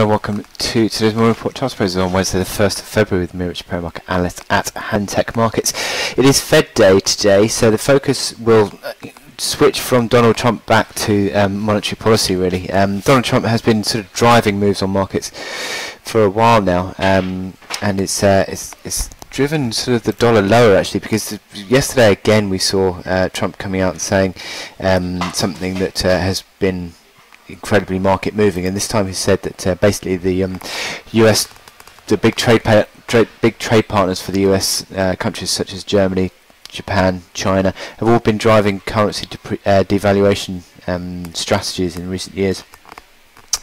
and welcome to today's morning report. Charles Fraser on Wednesday the 1st of February with me, Rich Perry market Analyst at Hantec Markets. It is Fed Day today, so the focus will uh, switch from Donald Trump back to um, monetary policy really. Um, Donald Trump has been sort of driving moves on markets for a while now um, and it's, uh, it's, it's driven sort of the dollar lower actually because yesterday again we saw uh, Trump coming out and saying um, something that uh, has been incredibly market moving. And this time he said that uh, basically the um, US the big trade, trade big trade partners for the US uh, countries such as Germany Japan China have all been driving currency uh, devaluation um, strategies in recent years.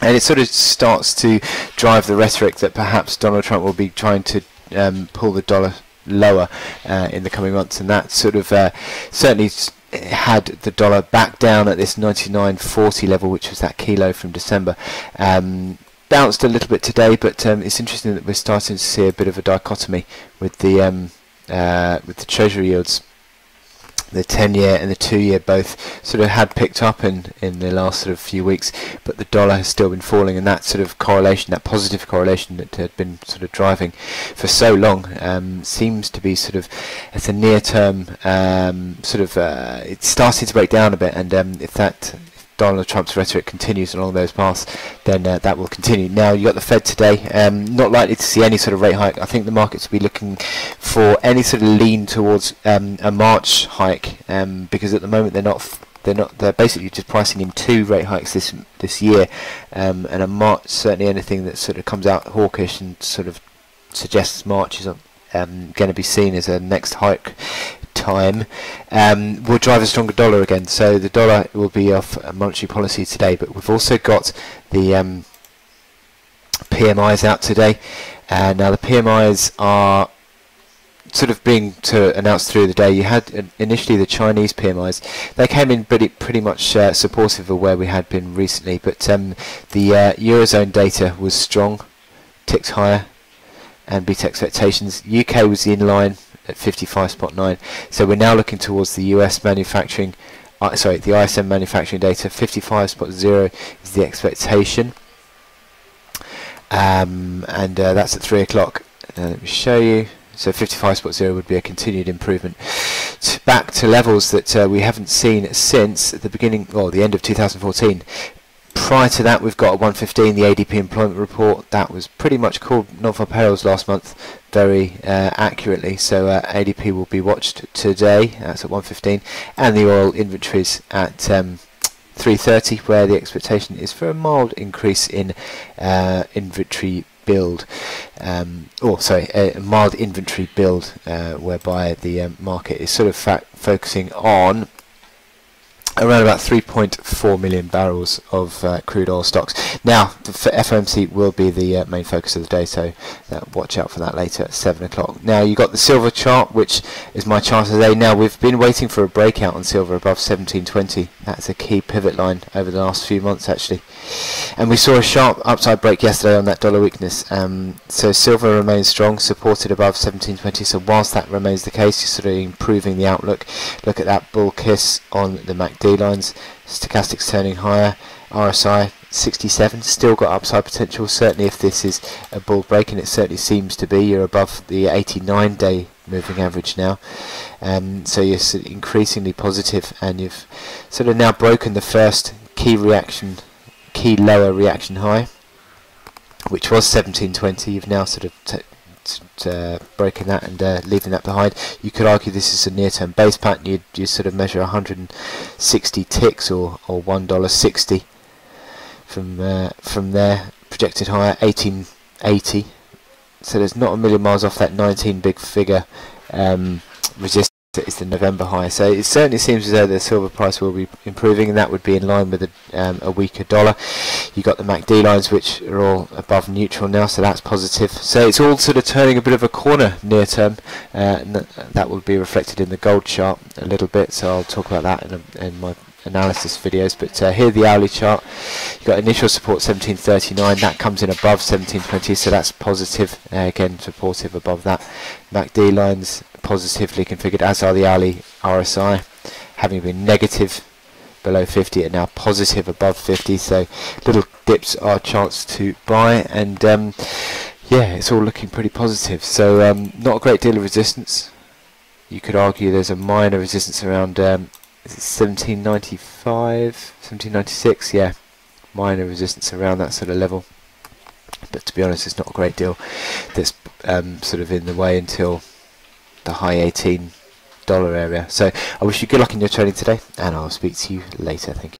And it sort of starts to drive the rhetoric that perhaps Donald Trump will be trying to um, pull the dollar lower uh, in the coming months, and that sort of uh, certainly had the dollar back down at this 99.40 level, which was that kilo from December. Um, bounced a little bit today, but um, it's interesting that we're starting to see a bit of a dichotomy with the um, uh, with the treasury yields the 10 year and the 2 year both sort of had picked up in, in the last sort of few weeks but the dollar has still been falling and that sort of correlation that positive correlation that had been sort of driving for so long um, seems to be sort of as a near term um, sort of uh, it's starting to break down a bit and um, if that Donald Trump's rhetoric continues along those paths, then uh, that will continue. Now you've got the Fed today, um, not likely to see any sort of rate hike. I think the markets will be looking for any sort of lean towards um, a March hike um, because at the moment they're not. They're not. They're basically just pricing in two rate hikes this this year, um, and a March certainly anything that sort of comes out hawkish and sort of suggests March is um, going to be seen as a next hike time um, will drive a stronger dollar again. So the dollar will be off monetary policy today, but we've also got the um, PMIs out today. Uh, now the PMIs are sort of being to announced through the day. You had initially the Chinese PMIs; they came in pretty pretty much uh, supportive of where we had been recently. But um, the uh, eurozone data was strong, ticked higher, and beat expectations. UK was in line at 55.9. So we're now looking towards the US manufacturing, uh, sorry, the ISM manufacturing data. 55.0 is the expectation, um, and uh, that's at three o'clock. Uh, let me show you. So 55.0 would be a continued improvement back to levels that uh, we haven't seen since the beginning or the end of 2014 prior to that, we've got a 115, the ADP employment report. That was pretty much called non-farm payrolls last month very uh, accurately. So uh, ADP will be watched today. That's at 115, and the oil inventories at um, 330, where the expectation is for a mild increase in uh, inventory build, um, or sorry, a mild inventory build, uh, whereby the um, market is sort of focusing on around about 3.4 million barrels of uh, crude oil stocks. Now, the FOMC will be the uh, main focus of the day, so uh, watch out for that later at 7 o'clock. Now, you've got the silver chart, which is my chart today. Now, we've been waiting for a breakout on silver above 1720. That's a key pivot line over the last few months, actually. And we saw a sharp upside break yesterday on that dollar weakness. Um, so silver remains strong, supported above 1720. So whilst that remains the case, you're sort of improving the outlook. Look at that bull kiss on the MACD lines. Stochastics turning higher. RSI 67 still got upside potential certainly if this is a bull break and it certainly seems to be you're above the 89 day moving average now um, so you're increasingly positive and you've sort of now broken the first key reaction key lower reaction high, which was 1720. You've now sort of broken that and uh, leaving that behind. You could argue this is a near-term base pattern. You'd, you sort of measure 160 ticks or or one dollar sixty from uh, from there. Projected higher 1880. So there's not a million miles off that 19 big figure um, resistance is the November high. So it certainly seems as though the silver price will be improving, and that would be in line with a, um, a weaker dollar. You got the MACD lines, which are all above neutral now, so that's positive. So it's all sort of turning a bit of a corner near term, uh, and that will be reflected in the gold chart a little bit. So I'll talk about that in, a, in my analysis videos. But uh, here the hourly chart, you've got initial support 1739, that comes in above 1720, so that's positive. Uh, again, supportive above that. MACD lines positively configured, as are the hourly RSI, having been negative below 50 and now positive above 50 so little dips are a chance to buy and um, yeah it's all looking pretty positive. So um, not a great deal of resistance. You could argue there's a minor resistance around um, 1795 1796 yeah minor resistance around that sort of level. But to be honest it's not a great deal that's um, sort of in the way until the high 18 dollar area. So I wish you good luck in your trading today and I'll speak to you later. Thank you